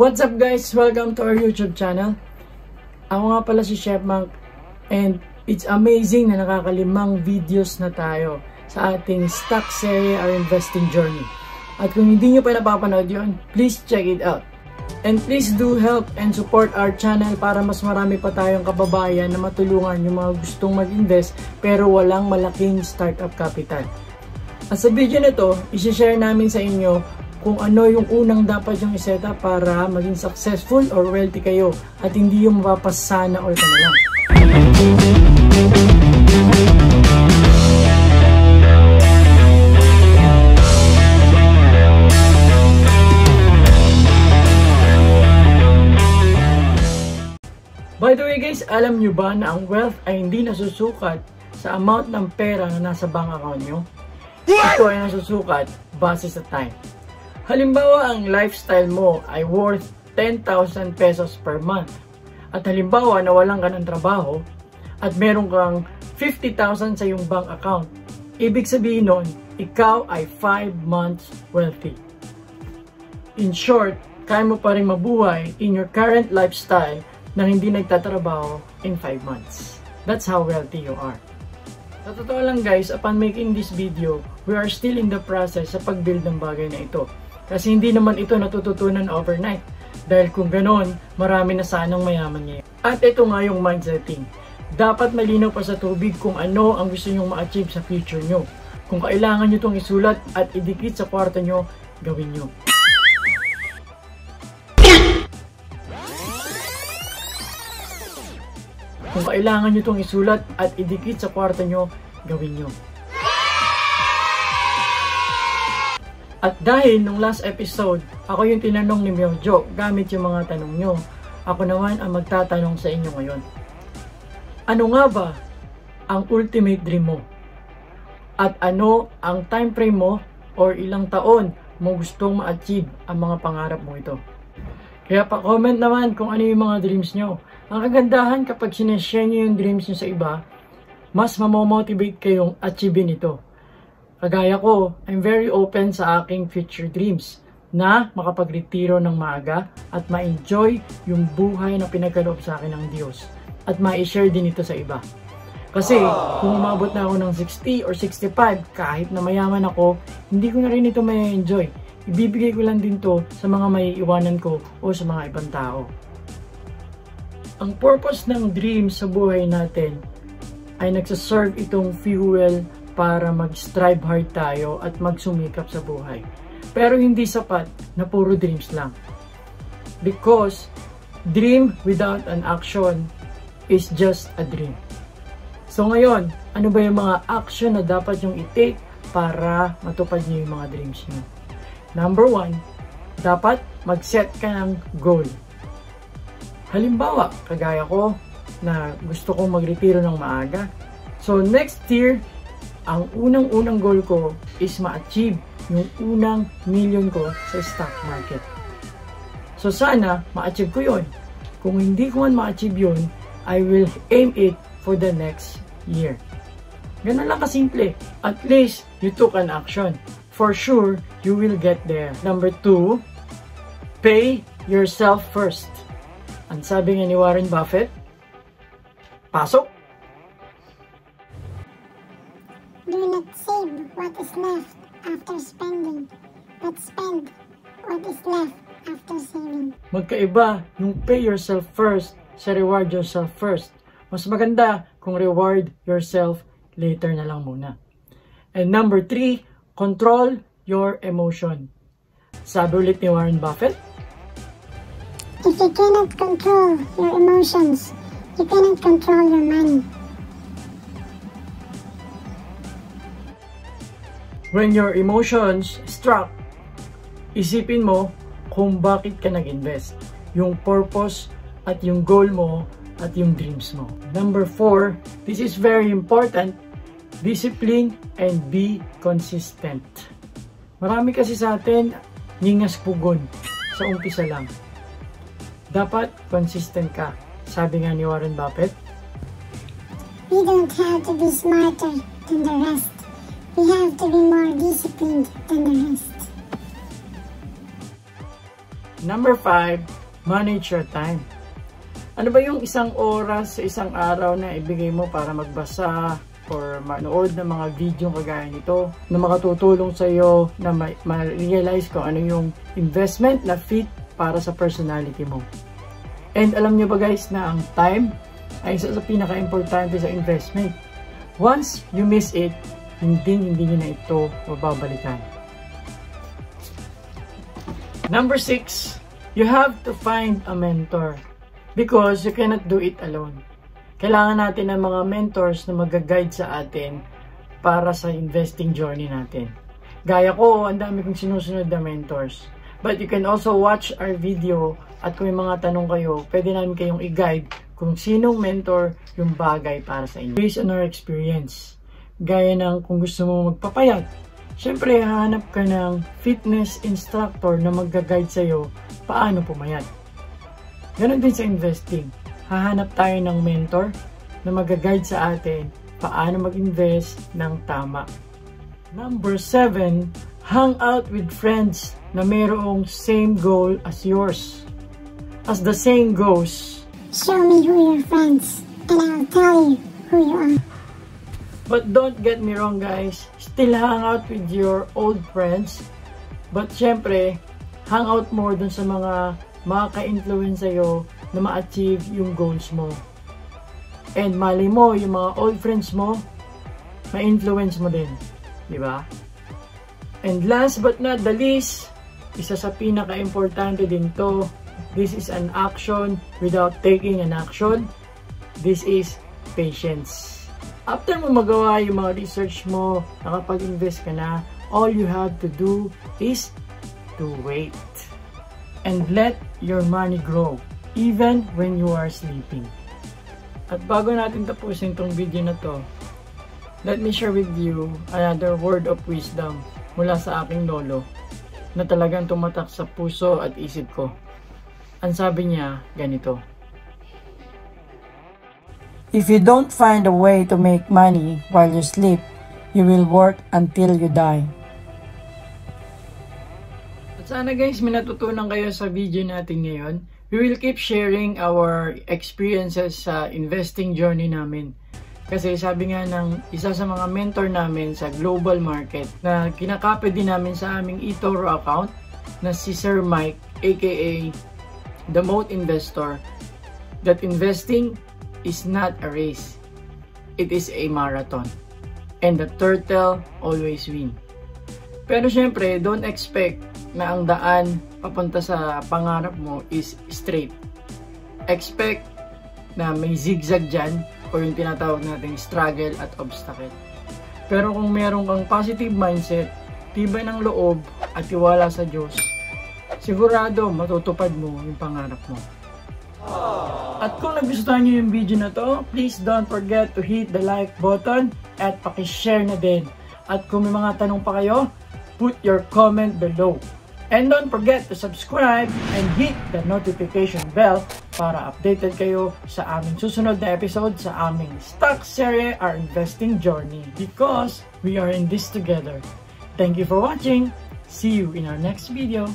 What's up guys? Welcome to our YouTube channel. Ako nga pala si Chef Monk and it's amazing na nakakalimang videos na tayo sa ating stock series Our Investing Journey. At kung hindi nyo pa napapanood yun, please check it out. And please do help and support our channel para mas marami pa tayong kababayan na matulungan yung mga gustong mag-invest pero walang malaking startup capital. At sa video na to, isi-share namin sa inyo kung ano yung unang dapat yung iset up para maging successful or wealthy kayo at hindi yung mapapasana all ka na. By the way guys, alam nyo ba na ang wealth ay hindi nasusukat sa amount ng pera na nasa bank account nyo? Ito ay nasusukat base sa time. Halimbawa, ang lifestyle mo ay worth 10,000 pesos per month. At halimbawa, nawalan ka ng trabaho at meron kang 50,000 sa iyong bank account. Ibig sabihin nun, ikaw ay 5 months wealthy. In short, kaya mo pa rin mabuhay in your current lifestyle na hindi nagtatrabaho in 5 months. That's how wealthy you are. Sa totoo lang guys, upon making this video, we are still in the process sa pag-build ng bagay na ito. Kasi hindi naman ito natututunan overnight. Dahil kung ganon, marami na sanang mayaman ngayon. At ito nga yung mindsetting. Dapat malinaw pa sa tubig kung ano ang gusto nyong ma-achieve sa future nyo. Kung kailangan nyo itong isulat at idikit sa kwarto nyo, gawin nyo. Kung kailangan nyo itong isulat at idikit sa kwarto nyo, gawin nyo. At dahil nung last episode, ako yung tinanong ni Myojo gamit yung mga tanong nyo, ako naman ang magtatanong sa inyo ngayon. Ano nga ba ang ultimate dream mo? At ano ang time frame mo or ilang taon mo gustong ma-achieve ang mga pangarap mo ito? Kaya pa-comment naman kung ano yung mga dreams nyo. Ang kagandahan kapag sineshare nyo yung dreams nyo sa iba, mas mamomotivate kayong achievein ito. Kagaya ko, I'm very open sa aking future dreams na makapagretiro ng maaga at ma-enjoy yung buhay na pinagkaloob sa akin ng Diyos at ma-share din ito sa iba. Kasi kung umabot na ako ng 60 or 65, kahit na mayaman ako, hindi ko na rin ito may enjoy. Ibibigay ko lang din to sa mga may iwanan ko o sa mga ibang tao. Ang purpose ng dream sa buhay natin ay nagsaserve itong fuel para mag-strive hard tayo at magsumikap sa buhay. Pero hindi sapat na puro dreams lang. Because dream without an action is just a dream. So ngayon, ano ba yung mga action na dapat yung i-take para matupad niyo yung mga dreams niyo? Number one, dapat mag-set ka ng goal. Halimbawa, kagaya ko na gusto kong magretiro ng maaga. So next year, ang unang-unang goal ko is ma-achieve yung unang million ko sa stock market. So sana, ma-achieve ko yun. Kung hindi ko man ma-achieve yun, I will aim it for the next year. Ganun lang kasimple. At least, you took an action. For sure, you will get there. Number two, pay yourself first. Ang sabi nga ni Warren Buffett, pasok! Do not save what is left after spending, but spend what is left after saving. Magkaiba yung pay yourself first sa reward yourself first. Mas maganda kung reward yourself later na lang muna. And number three, control your emotion. Sabi ulit ni Warren Buffett, If you cannot control your emotions, you cannot control your money. When your emotions struck, isipin mo kung bakit ka nag-invest. Yung purpose at yung goal mo at yung dreams mo. Number four, this is very important, discipline and be consistent. Marami kasi sa atin, ningas pugon sa umpisa lang. Dapat consistent ka. Sabi nga ni Warren Buffett, We don't have to be smarter than the rest. We have to be more disciplined than the rest. Number 5, manage your time. Ano ba yung isang oras sa isang araw na ibigay mo para magbasa or manood ng mga video kagaya nito na makatutulong sa iyo na ma-realize ko ano yung investment na fit para sa personality mo. And alam nyo ba guys na ang time ay isa sa pinaka-importante sa investment. Once you miss it, hindi hindi nyo na ito mababalikan. Number 6, you have to find a mentor because you cannot do it alone. Kailangan natin ng mga mentors na mag-guide sa atin para sa investing journey natin. Gaya ko, ang dami kong sinusunod na mentors. But you can also watch our video at kung may mga tanong kayo, pwede namin kayong i-guide kung sinong mentor yung bagay para sa inyo. Based on our experience, gaya ng kung gusto mo magpapayat, Siyempre, hahanap ka ng fitness instructor na mag-guide sa'yo paano pumayat. Ganon din sa investing. Hahanap tayo ng mentor na mag-guide sa atin paano mag-invest ng tama. Number 7, hang out with friends na mayroong same goal as yours. As the saying goes, Show me who your friends, and I'll tell you who you are. But don't get me wrong guys, still hang out with your old friends. But syempre, hang out more dun sa mga makaka-influence sa'yo na ma-achieve yung goals mo. And mali mo, yung mga old friends mo, ma-influence mo din. Di ba? And last but not the least, isa sa pinaka-importante din to, this is an action without taking an action. This is patience. After mo magawa yung mga research mo, nakapag-invest ka na, all you have to do is to wait. And let your money grow, even when you are sleeping. At bago natin tapusin tong video na to, let me share with you another word of wisdom mula sa aking lolo na talagang tumatak sa puso at isip ko. Ang sabi niya, ganito. If you don't find a way to make money while you sleep, you will work until you die. At sana guys, may natutunan kayo sa video natin ngayon. We will keep sharing our experiences sa investing journey namin. Kasi sabi nga ng isa sa mga mentor namin sa global market na kinakopy din namin sa aming eToro account na si Sir Mike aka The Moat Investor that investing is not a race. It is a marathon. And the turtle always win. Pero syempre, don't expect na ang daan papunta sa pangarap mo is straight. Expect na may zigzag dyan o yung tinatawag nating struggle at obstacle. Pero kung meron kang positive mindset, tibay ng loob at tiwala sa Diyos, sigurado matutupad mo yung pangarap mo. At kung nagustuhan nyo yung video na to, please don't forget to hit the like button at pakishare na din. At kung may mga tanong pa kayo, put your comment below. And don't forget to subscribe and hit the notification bell para updated kayo sa aming susunod na episode sa aming stock series Our Investing Journey because we are in this together. Thank you for watching. See you in our next video.